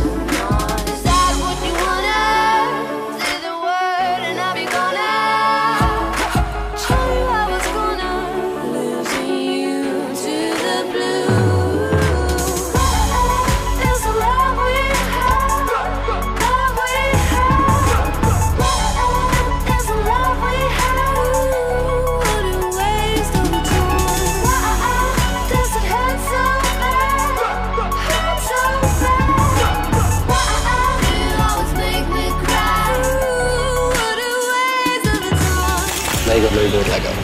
Records. Logo. Lego.